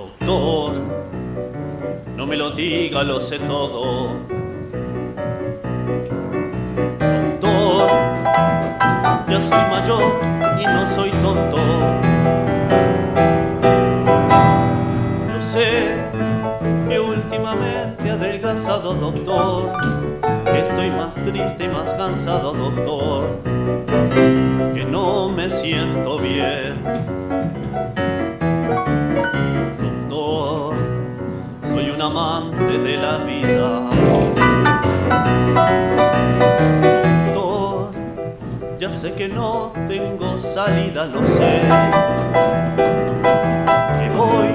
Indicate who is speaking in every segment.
Speaker 1: Doctor, no me lo diga, lo sé todo. Doctor, ya soy mayor y no soy tonto. Yo sé que últimamente he adelgazado, doctor. Estoy más triste y más cansado, doctor. Que no me siento bien. De la vida. Ya sé que no tengo salida, lo sé. Me voy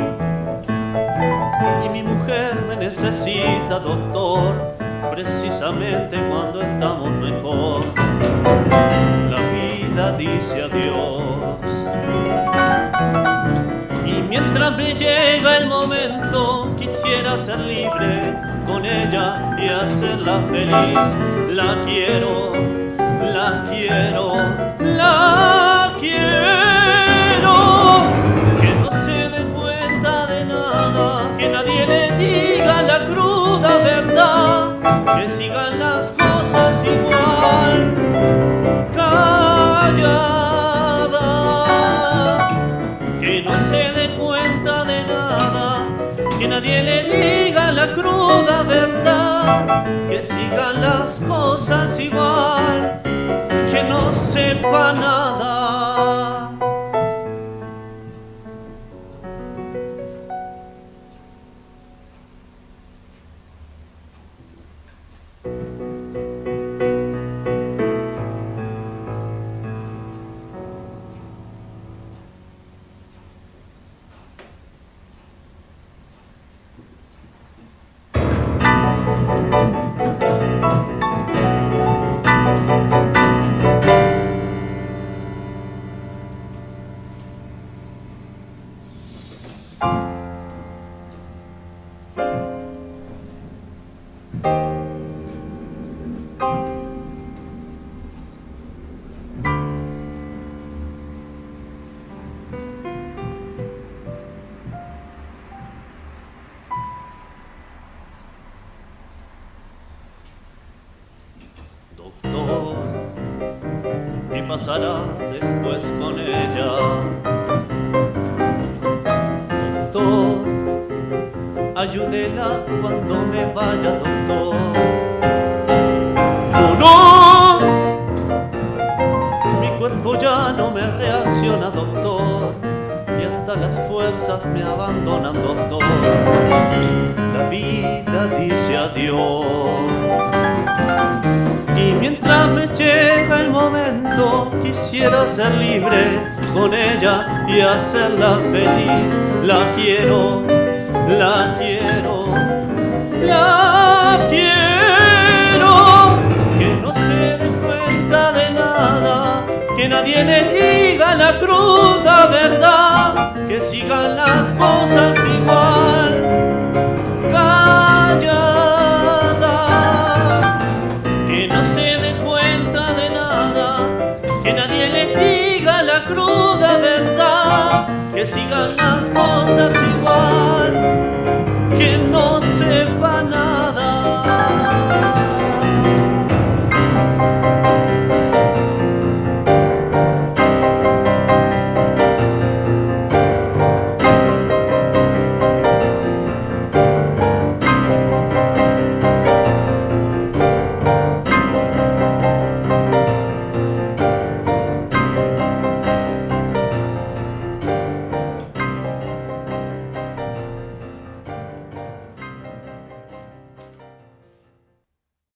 Speaker 1: y mi mujer me necesita, doctor, precisamente cuando estamos mejor. La vida dice adiós. Y mientras me llega el momento, ser libre con ella y hacerla feliz. La quiero, la quiero, la quiero. Que no se dé cuenta de nada, que nadie le diga la cruda verdad, que sigan que nadie le diga la cruda verdad, que sigan las cosas igual, que no sepa nada. Pasará después con ella? Doctor, ayúdela cuando me vaya, doctor. ¡Oh, no! Mi cuerpo ya no me reacciona, doctor. Y hasta las fuerzas me abandonan, doctor. La vida dice adiós. Quisiera ser libre con ella y hacerla feliz. La quiero, la quiero, la quiero. Que no se dé cuenta de nada, que nadie le diga la cruda verdad, que sigan las cosas